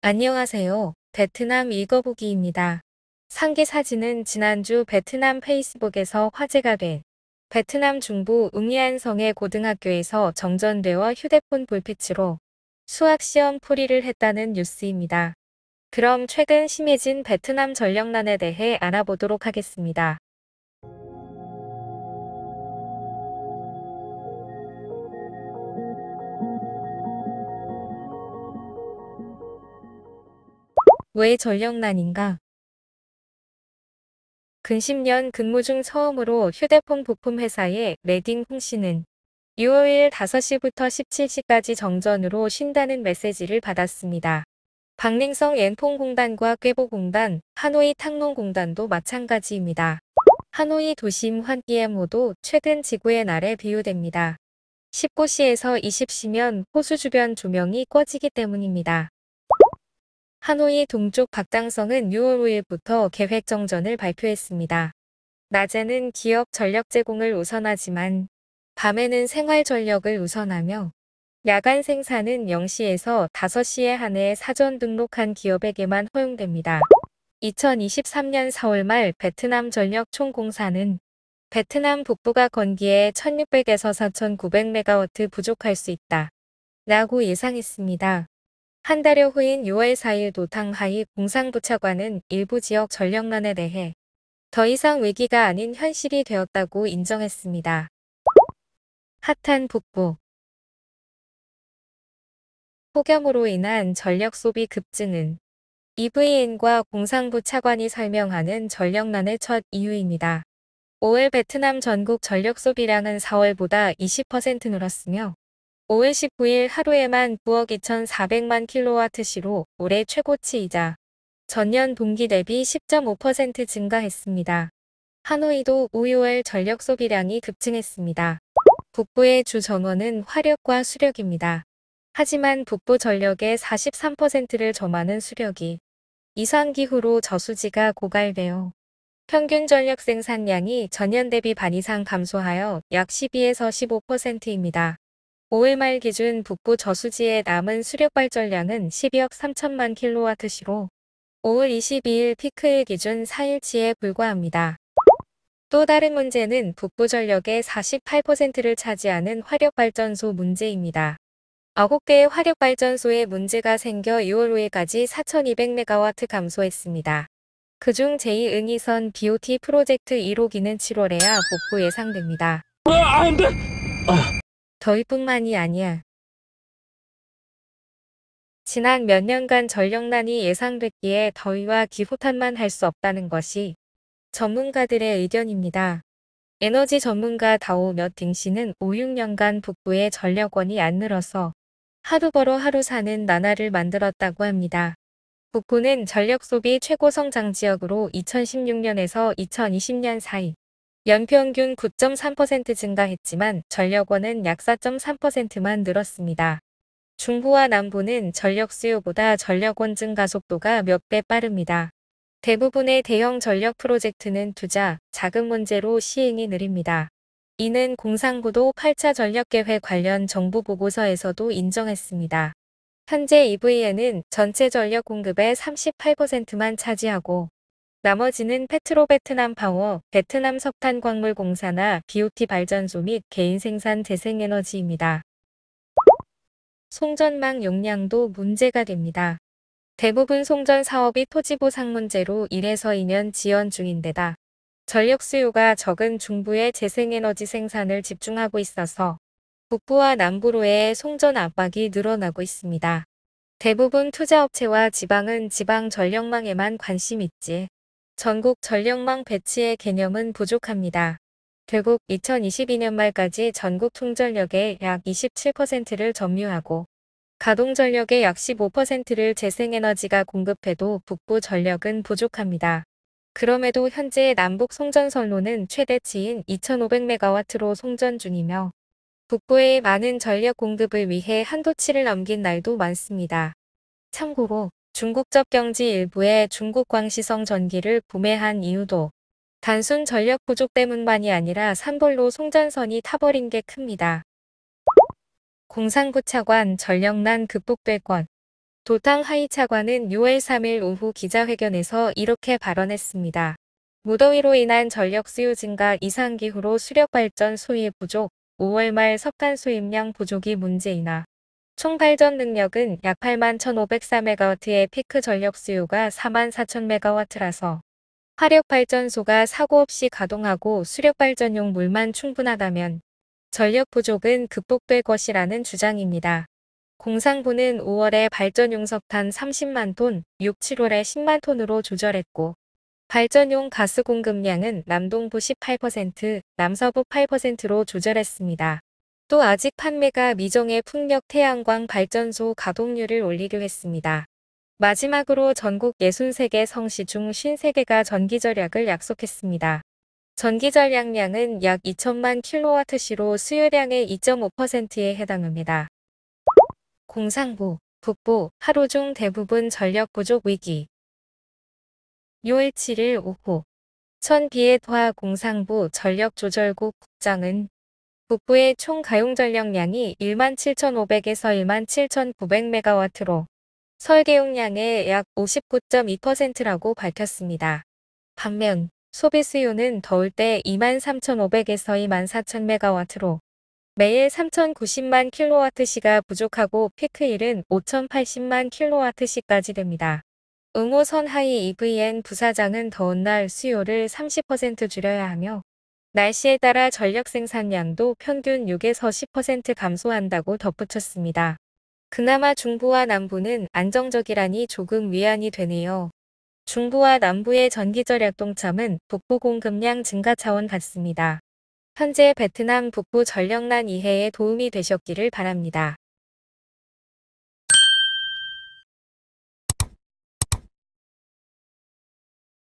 안녕하세요. 베트남 읽어보기입니다. 상계 사진은 지난주 베트남 페이스북에서 화제가 된 베트남 중부 웅이안성의 고등학교에서 정전되어 휴대폰 불빛으로 수학시험 풀이를 했다는 뉴스입니다. 그럼 최근 심해진 베트남 전력난에 대해 알아보도록 하겠습니다. 왜 전력난인가? 근 10년 근무 중 처음으로 휴대폰 부품 회사의 레딩 홍 씨는 6월 5시부터 17시까지 정전으로 쉰다는 메시지를 받았습니다. 박냉성 엠퐁공단과 꾀보공단, 하노이 탕농공단도 마찬가지입니다. 하노이 도심 환기엠호도 최근 지구의 날에 비유됩니다. 19시에서 20시면 호수 주변 조명이 꺼지기 때문입니다. 하노이 동쪽 박당성은 6월 5일부터 계획 정전을 발표했습니다. 낮에는 기업 전력 제공을 우선하지만 밤에는 생활 전력을 우선하며 야간 생산은 0시에서 5시에 한해 사전 등록한 기업에게만 허용됩니다. 2023년 4월 말 베트남 전력 총공사는 베트남 북부가 건기에 1600에서 4900메가와트 부족할 수 있다. 라고 예상했습니다. 한 달여 후인 6월 4일 도탕하이 공상부 차관은 일부 지역 전력난에 대해 더 이상 위기가 아닌 현실이 되었다고 인정했습니다. 핫한 북부 폭염으로 인한 전력 소비 급증은 EVN과 공상부 차관이 설명하는 전력난의 첫 이유입니다. 5월 베트남 전국 전력 소비량은 4월보다 20% 늘었으며 5월 19일 하루에만 9억 2,400만 킬로와트시로 올해 최고치이자 전년 동기 대비 10.5% 증가했습니다. 하노이도 5, 6월 전력 소비량이 급증했습니다. 북부의 주 전원은 화력과 수력입니다. 하지만 북부 전력의 43%를 점하는 수력이 이상기후로 저수지가 고갈되어 평균 전력 생산량이 전년 대비 반 이상 감소하여 약 12에서 15%입니다. 5월 말 기준 북부 저수지의 남은 수력 발전량은 12억 3천만 킬로와트시로 5월 22일 피크일 기준 4일치에 불과합니다. 또 다른 문제는 북부 전력의 48%를 차지하는 화력발전소 문제입니다. 9개의 화력발전소에 문제가 생겨 6월 5일까지 4200메가와트 감소했습니다. 그중 제2응이선 BOT 프로젝트 1호기는 7월에야 복구 예상됩니다. 아, 안 돼! 아. 저희뿐만이 아니야. 지난 몇 년간 전력난이 예상됐기에 더위와 기후탓만 할 수 없다는 것이 전문가들의 의견입니다. 에너지 전문가 다오 몇 딩 씨는 5, 6년간 북부의 전력원이 안 늘어서 하루 벌어 하루 사는 나날을 만들었다고 합니다. 북부는 전력 소비 최고 성장 지역으로 2016년에서 2020년 사이 연평균 9.3% 증가했지만 전력원은 약 4.3%만 늘었습니다. 중부와 남부는 전력 수요보다 전력원 증가 속도가 몇 배 빠릅니다. 대부분의 대형 전력 프로젝트는 투자, 자금 문제로 시행이 느립니다. 이는 공상부도 8차 전력계획 관련 정부 보고서에서도 인정했습니다. 현재 EVN은 전체 전력 공급의 38%만 차지하고 나머지는 페트로베트남 파워, 베트남 석탄 광물 공사나 BOT 발전소 및 개인 생산 재생에너지입니다. 송전망 용량도 문제가 됩니다. 대부분 송전 사업이 토지보상 문제로 1에서 2년 지연 중인데다 전력 수요가 적은 중부의 재생에너지 생산을 집중하고 있어서 북부와 남부로의 송전 압박이 늘어나고 있습니다. 대부분 투자업체와 지방은 지방 전력망에만 관심 있지 전국 전력망 배치의 개념은 부족합니다. 결국 2022년 말까지 전국 통전력의 약 27%를 점유하고 가동 전력의 약 15%를 재생에너지가 공급해도 북부 전력은 부족합니다. 그럼에도 현재 남북 송전선로는 최대치인 2500메가와트로 송전 중이며 북부의 많은 전력 공급을 위해 한도치를 넘긴 날도 많습니다. 참고로 중국적 경지 일부의 중국 광시성 전기를 구매한 이유도 단순 전력 부족 때문만이 아니라 산볼로 송전선이 타버린 게 큽니다. 공상부 차관 전력난 극복될 것 도탕 하이 차관은 6월 3일 오후 기자회견에서 이렇게 발언했습니다. 무더위로 인한 전력 수요 증가 이상기후로 수력 발전 수위 부족, 5월 말 석탄 수입량 부족이 문제이나 총 발전 능력은 약 8만 1,504메가와트의 피크 전력 수요가 4만 4천 메가와트라서 화력 발전소가 사고 없이 가동하고 수력 발전용 물만 충분하다면 전력 부족은 극복될 것이라는 주장입니다. 공상부는 5월에 발전용 석탄 30만 톤, 6, 7월에 10만 톤으로 조절했고 발전용 가스 공급량은 남동부 18%, 남서부 8%로 조절했습니다. 또 아직 판매가 미정의 풍력 태양광 발전소 가동률을 올리려 했습니다. 마지막으로 전국 63개 성시 중 53개가 전기 절약을 약속했습니다. 전기 절약량은 약 2천만 킬로와트시로 수요량의 2.5%에 해당합니다. 공상부, 북부, 하루 중 대부분 전력 부족 위기 6월 7일 오후 천비에화 공상부 전력조절국 국장은 북부의 총 가용 전력량이 17,500에서 17,900메가와트로 설계용량의 약 59.2%라고 밝혔습니다. 반면 소비 수요는 더울 때 23,500에서 24,000메가와트로 매일 3,090만 킬로와트시가 부족하고 피크일은 5,080만 킬로와트시까지 됩니다. 응오 선 하이 EVN 부사장은 더운 날 수요를 30% 줄여야 하며 날씨에 따라 전력 생산량도 평균 6에서 10% 감소한다고 덧붙였습니다. 그나마 중부와 남부는 안정적이라니 조금 위안이 되네요. 중부와 남부의 전기절 약 동참은 북부 공급량 증가 차원 같습니다. 현재 베트남 북부 전력난 이해에 도움이 되셨기를 바랍니다.